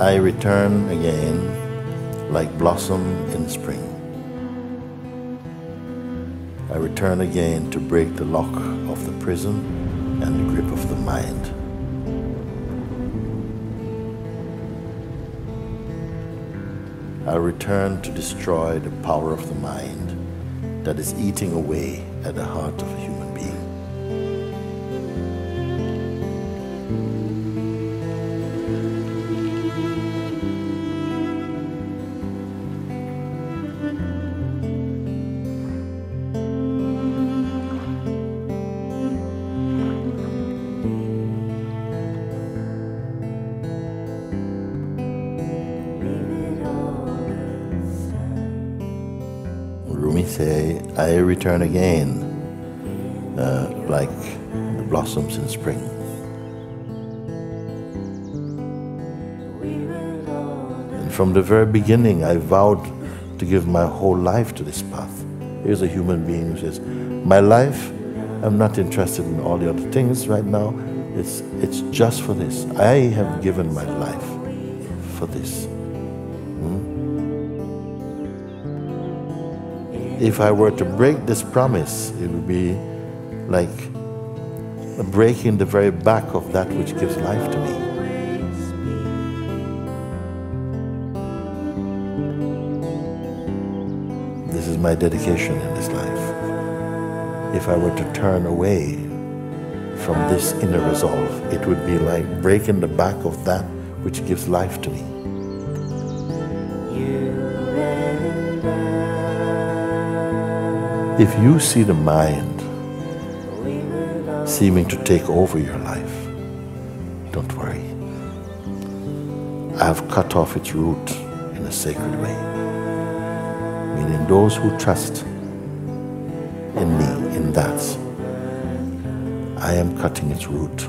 I return again like blossom in spring. I return again to break the lock of the prison and the grip of the mind. I return to destroy the power of the mind that is eating away at the heart of human return again, uh, like the blossoms in spring. And from the very beginning, I vowed to give my whole life to this path. Here's a human being who says, My life, I'm not interested in all the other things right now. It's, it's just for this. I have given my life for this. If I were to break this promise, it would be like breaking the very back of that which gives life to me. This is my dedication in this life. If I were to turn away from this inner resolve, it would be like breaking the back of that which gives life to me. If you see the mind seeming to take over your life, don't worry. I have cut off its root in a sacred way. Meaning those who trust in me, in that, I am cutting its root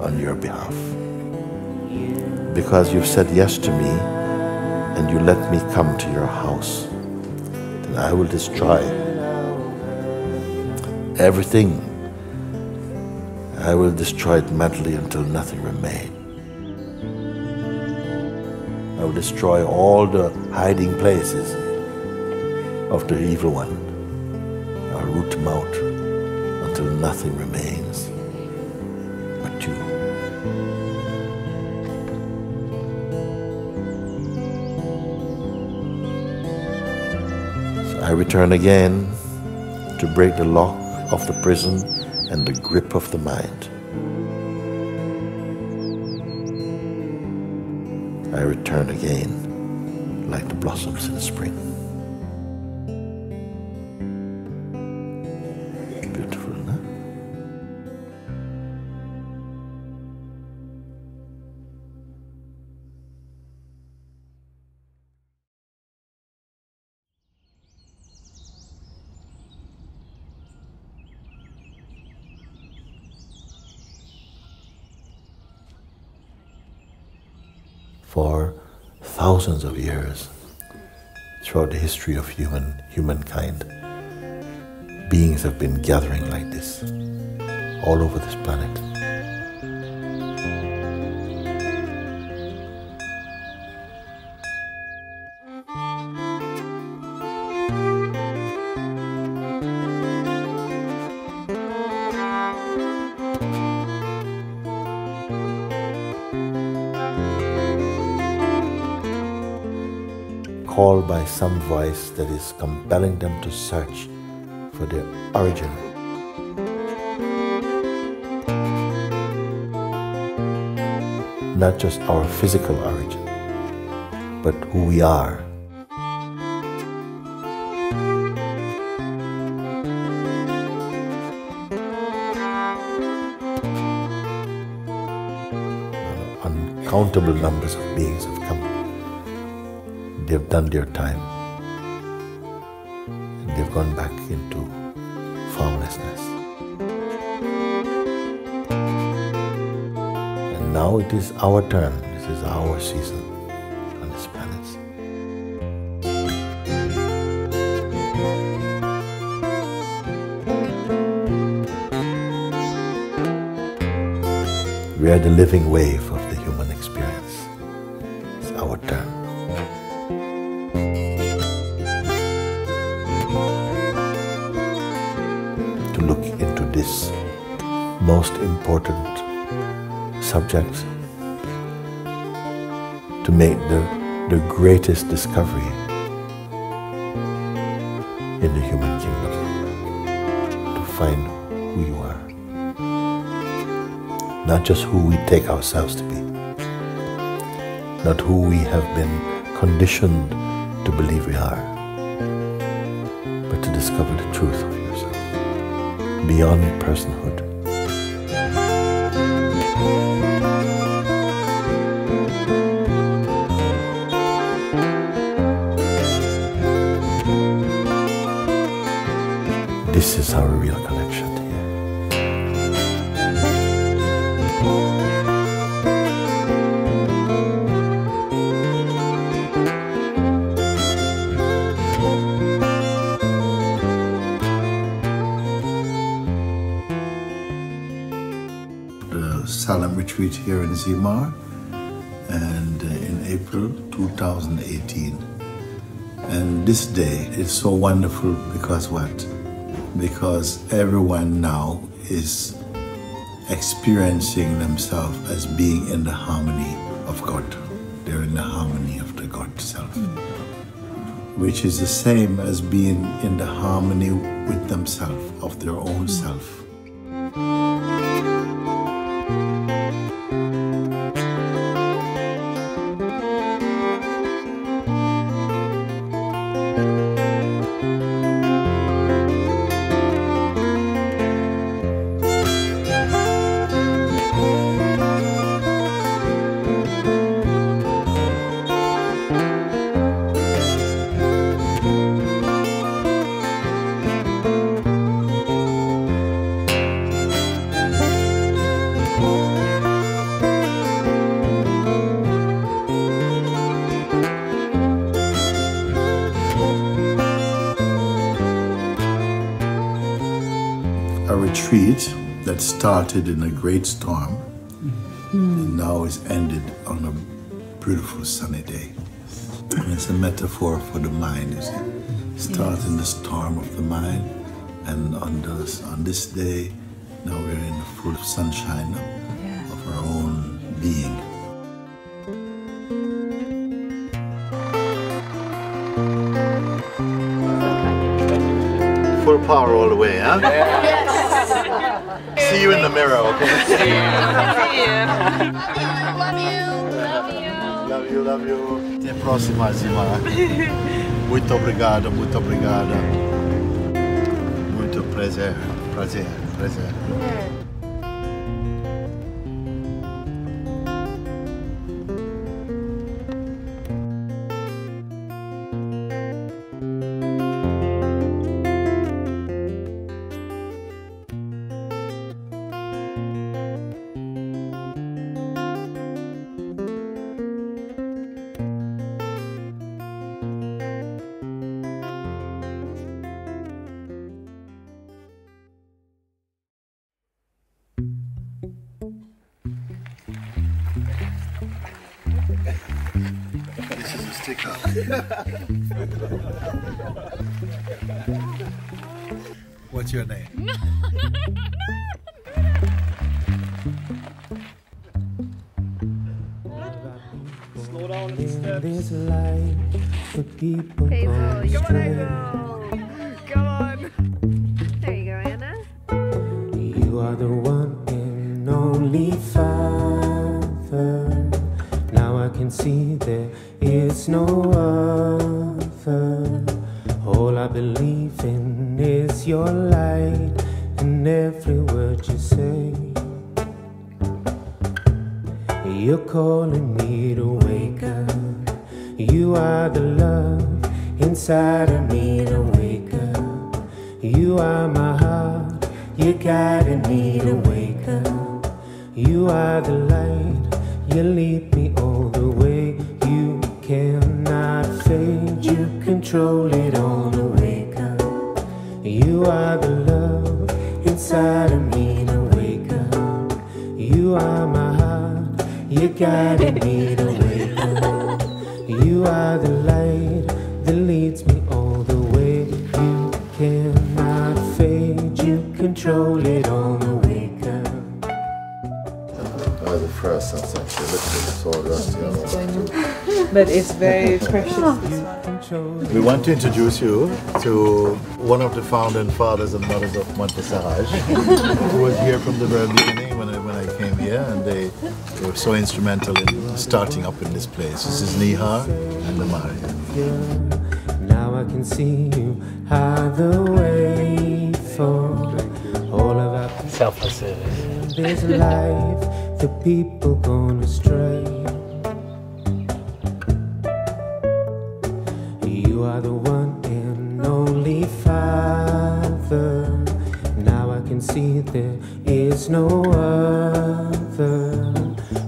on your behalf. Because you've said yes to me and you let me come to your house, then I will destroy everything. I will destroy it madly until nothing remains. I will destroy all the hiding places of the evil one. I'll root them out until nothing remains but you. So I return again to break the lock of the prison and the grip of the mind. I return again like the blossoms in spring. Thousands of years throughout the history of human humankind beings have been gathering like this all over this planet by some voice that is compelling them to search for their origin. Not just our physical origin, but who we are. Uncountable numbers of beings have come they've done their time. They've gone back into formlessness. And now it is our turn. This is our season on this planet. We are the living wave most important subject to make the, the greatest discovery in the human kingdom, to find who you are. Not just who we take ourselves to be, not who we have been conditioned to believe we are, but to discover the truth of yourself beyond personhood. This is our real connection here. the Silent retreat here in Zmar and uh, in April 2018. And this day is so wonderful because what? Because everyone now is experiencing themselves as being in the harmony of God. They're in the harmony of the God self, which is the same as being in the harmony with themselves, of their own self. Started in a great storm and now is ended on a beautiful sunny day. And it's a metaphor for the mind, you see. Start in the storm of the mind, and on this, on this day, now we're in the full sunshine of, of our own being. Full power all the way, huh? See you in the mirror, okay? Love you, love you. Até a próxima, Zima. Muito obrigado, muito obrigado. Muito prazer, prazer, prazer. What's your name? In this life, the people Hazel, go you- astray. You are the love inside of me to wake up. You are my heart. You guided me to wake up. You are the light. You lead me all the way. You cannot fade. You control it all to wake up. You are the love inside of me to wake up. You are my heart. You guided me That was the first sunset. Look at it, it's all rusty. But it's very precious. this one. Control We want to introduce you to one of the founding fathers and mothers of Monte Sahaja, who was here from the very beginning when I, when I came here, and they, they were so instrumental in starting up in this place. This is Nihar and Lamar here. Now I can see you hide the way for all of our Selfless service. this life. The people gone astray. You are the one and only Father. Now I can see there is no other.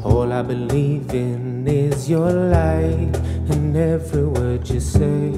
All I believe in is your light and every word you say.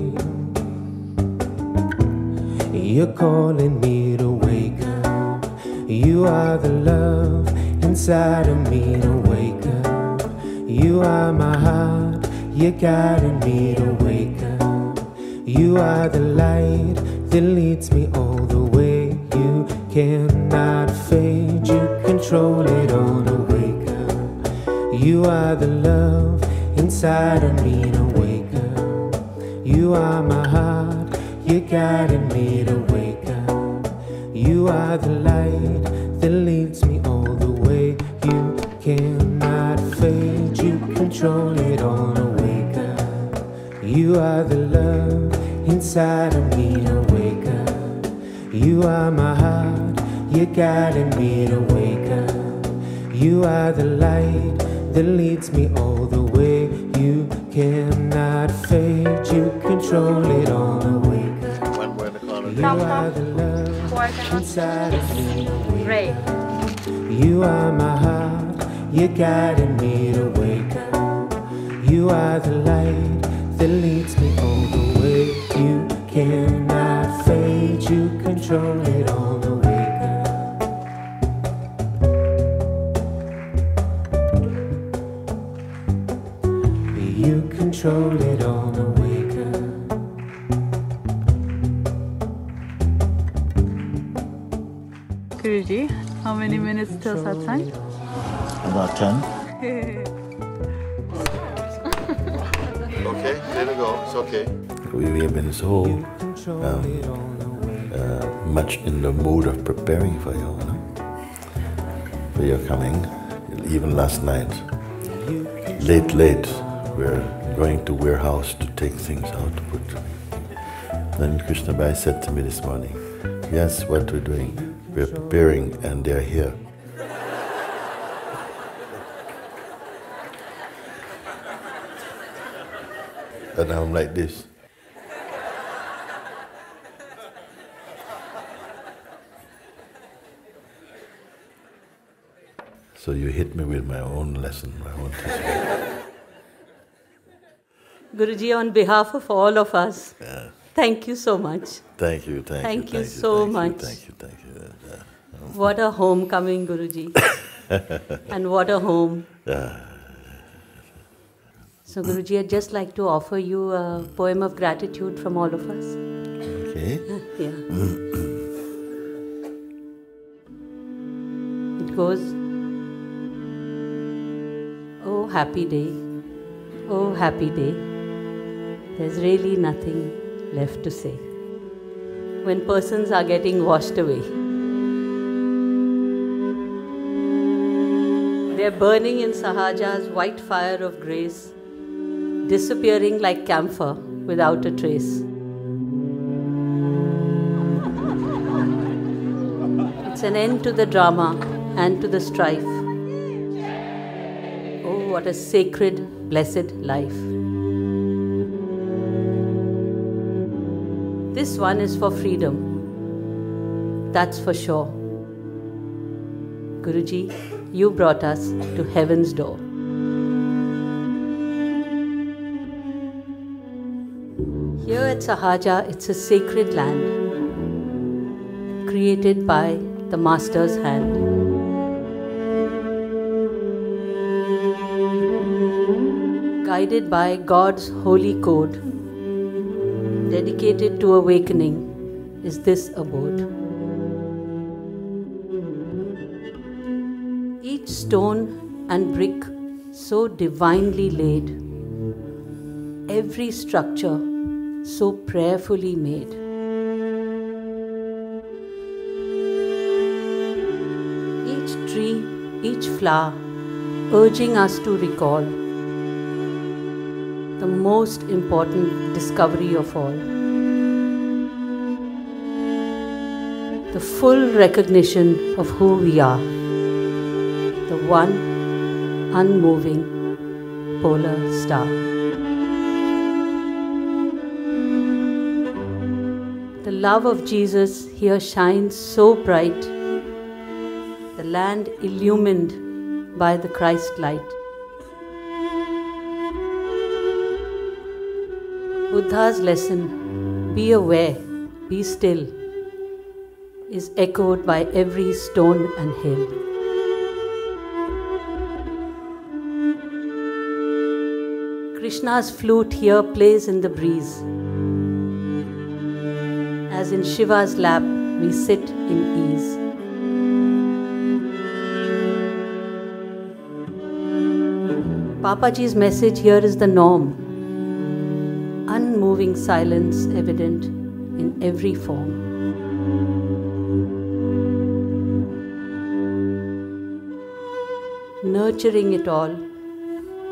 You're calling me to wake up. You are the love inside of me to wake up. You are my heart. You're guiding me to wake up. You are the light that leads me all the way. You cannot fade. You control it on a wake up. You are the love inside of me to wake up. You are my heart. You're guiding me to wake up. You are the light that leads cannot fade. You control it on a wake up. You are the love inside of me to wake up. You are my heart. You're guiding me to wake up. You are the light that leads me all the way. You cannot fade. You control it on a wake up. One more in. You are the love inside of me. Right. You are my heart. You're guiding me to wake up. You are the light that leads me all the way. You cannot fade. You control it all the up. You control it all the up. Guruji, how many minutes till satsang? About 10. okay, there we go. It's okay. We have been so um, uh, much in the mood of preparing for you, you know, for your coming. Even last night, late, late, we're going to warehouse to take things out to put. Then Krishna Bai said to me this morning, yes, what we're doing, we're preparing and they're here. And I'm like this. So you hit me with my own lesson, my own teaching. Guruji, on behalf of all of us, thank you so much. Thank you, thank, you. Thank you. you so thank much. You, thank you, thank you. Yeah. What a homecoming, Guruji. and what a home. So, Guruji, I'd just like to offer you a poem of gratitude from all of us. Okay. Yeah. it goes Oh, happy day. Oh, happy day. There's really nothing left to say. When persons are getting washed away, they're burning in Sahaja's white fire of grace, disappearing like camphor without a trace. It's an end to the drama and to the strife. Oh, what a sacred, blessed life. This one is for freedom. That's for sure. Guruji, you brought us to heaven's door. Sahaja, it's a sacred land created by the Master's hand. Guided by God's holy code, dedicated to awakening, is this abode. Each stone and brick so divinely laid, every structure so prayerfully made. Each tree, each flower, urging us to recall the most important discovery of all. The full recognition of who we are, the one unmoving polar star. Love of Jesus here shines so bright, the land illumined by the Christ light. Buddha's lesson, be aware, be still, is echoed by every stone and hill. Krishna's flute here plays in the breeze. As in Shiva's lap, we sit in ease. Papaji's message here is the norm. Unmoving silence evident in every form. Nurturing it all,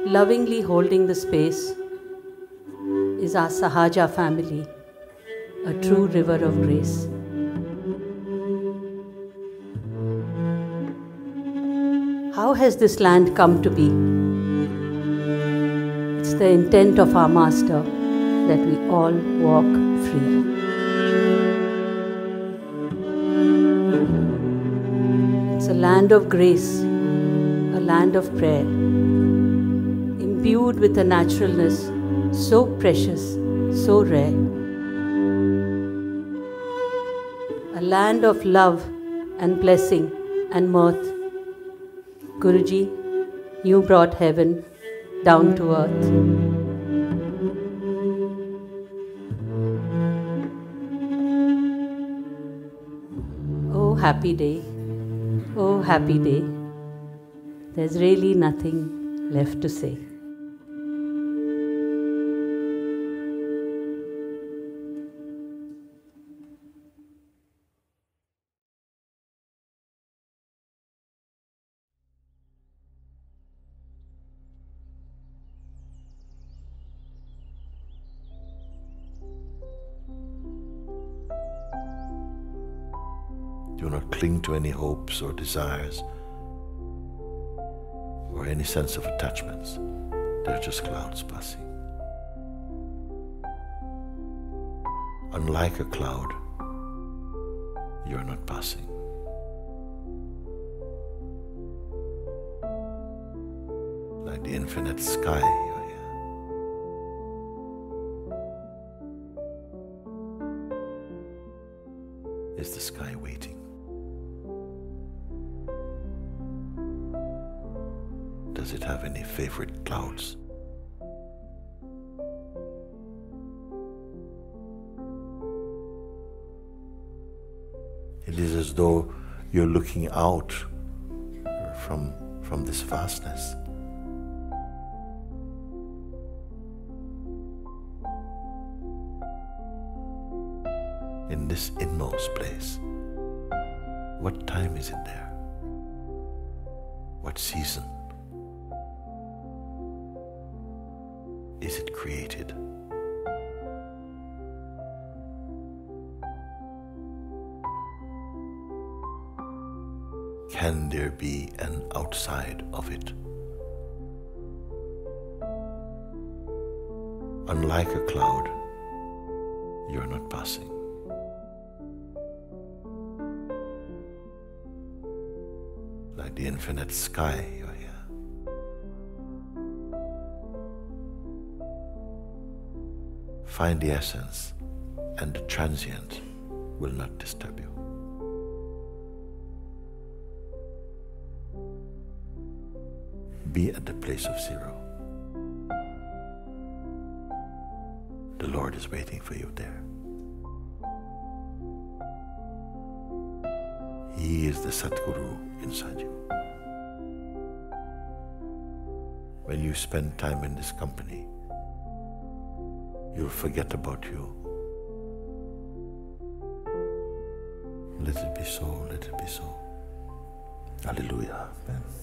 lovingly holding the space, is our Sahaja family, a true river of grace. How has this land come to be? It's the intent of our Master that we all walk free. It's a land of grace, a land of prayer, imbued with a naturalness so precious, so rare. Land of love and blessing and mirth. Guruji, you brought heaven down to earth. Oh, happy day. Oh, happy day. There's really nothing left to say. Do not cling to any hopes or desires or any sense of attachments. They're just clouds passing. Unlike a cloud, you're not passing. Like the infinite sky, you're here. Is the sky waiting? Does it have any favorite clouds? It is as though you're looking out from, from this vastness. In this inmost place, what time is it there? What season? Created? Can there be an outside of it? Unlike a cloud, you're not passing. Like the infinite sky, Find the essence, and the transient will not disturb you. Be at the place of zero. The Lord is waiting for you there. He is the Satguru inside you. when you spend time in this company, you'll forget about you. Let it be so, let it be so. Hallelujah. Amen.